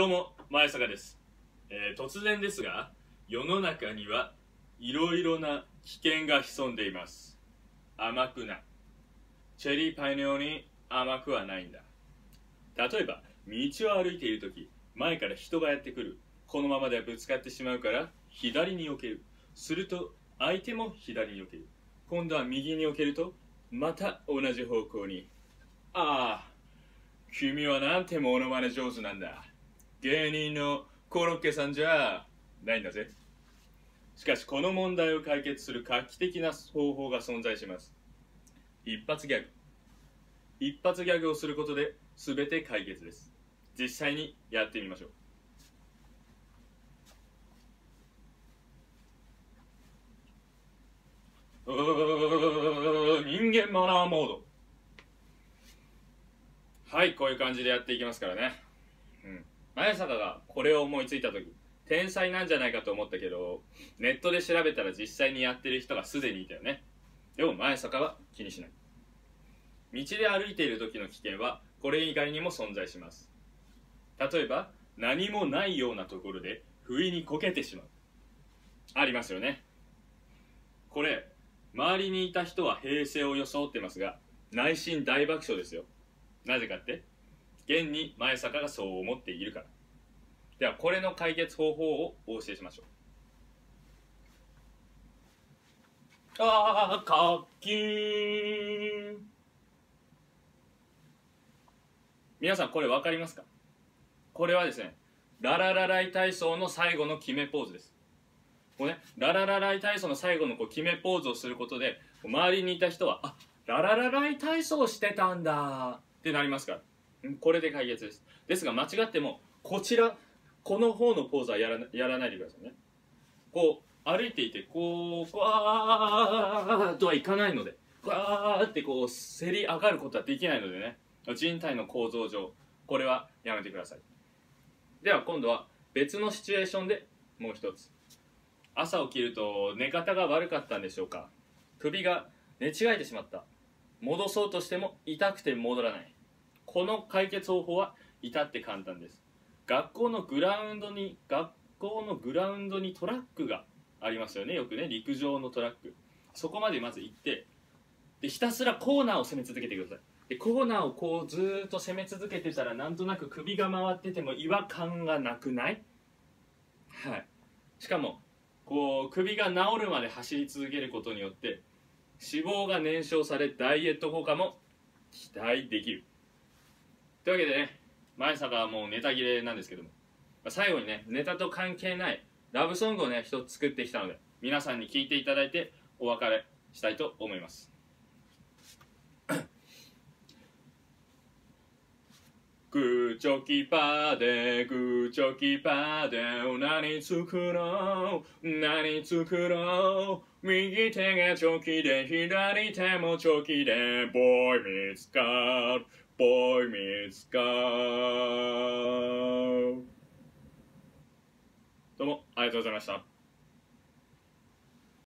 どうも前坂です、えー突然ですが世の中にはいろいろな危険が潜んでいます。甘くな。チェリーパイのように甘くはないんだ。例えば道を歩いている時前から人がやってくる。このままではぶつかってしまうから左に避ける。すると相手も左に避ける。今度は右に避けるとまた同じ方向に。ああ君はなんてモノマネ上手なんだ。芸人のコロッケさんじゃないんだぜ。しかしこの問題を解決する画期的な方法が存在します。一発ギャグ。一発ギャグをすることで全て解決です。実際にやってみましょう。う人間マナーモード。はいこういう感じでやっていきますからね。うん。前坂がこれを思いついた時天才なんじゃないかと思ったけどネットで調べたら実際にやってる人がすでにいたよね。でも前坂は気にしない。道で歩いている時の危険はこれ以外にも存在します。例えば何もないようなところで不意にこけてしまう。ありますよね。これ周りにいた人は平静を装ってますが内心大爆笑ですよ。なぜかって？現に前坂がそう思っているから。ではこれの解決方法をお教えしましょう。あーかっきー皆さんこれ分かりますか？これはですねラララライ体操の最後の決めポーズです。こうねラララライ体操の最後のこう決めポーズをすることで周りにいた人はあラララライ体操してたんだってなりますから。これで解決です。ですが間違ってもこちらこの方のポーズはやらやらないでくださいね。こう歩いていてこうわーとはいかないのでわーってこうせり上がることはできないのでね。人体の構造上これはやめてください。では今度は別のシチュエーションでもう一つ。朝起きると寝方が悪かったんでしょうか。首が寝違えてしまった。戻そうとしても痛くて戻らない。この解決方法は至って簡単です。学校のグラウンドに学校のグラウンドにトラックがありますよね。よくね陸上のトラック。そこまでまず行ってでひたすらコーナーを攻め続けてください。でコーナーをこうずっと攻め続けてたらなんとなく首が回ってても違和感がなくない？はい。しかもこう首が治るまで走り続けることによって脂肪が燃焼されダイエット効果も期待できる。というわけでね前坂はもうネタ切れなんですけども。まあ最後にねネタと関係ないラブソングをね一つ作ってきたので皆さんに聴いていただいてお別れしたいと思います。グーチョキパーでグーチョキパーで何作ろう。何作ろう。右手がチョキで左手もチョキでボーイ見つかるボーイ見つかるどうもありがとうございました。